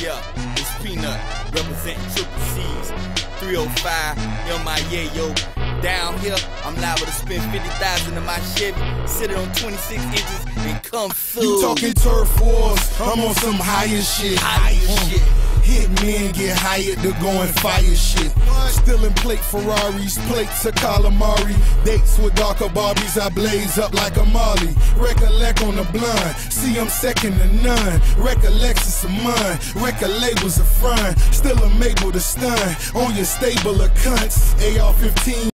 Yeah, it's Peanut, representing Triple C's. 305, MIA, yo. Down here, I'm liable to spend 50,000 in my Chevy, sit it on 26 inches, and come through. You talking turf wars? I'm on some higher shit. Higher Mm. shit. Hit men get hired to go and fire shit. Still in plate Ferraris, plates of calamari. Dates with darker Barbies, I blaze up like a Molly. Recollect on the blind, see I'm second to none. Recollect is a mine, recollect was a front. Still am able to stun on your stable of cunts. AR 15.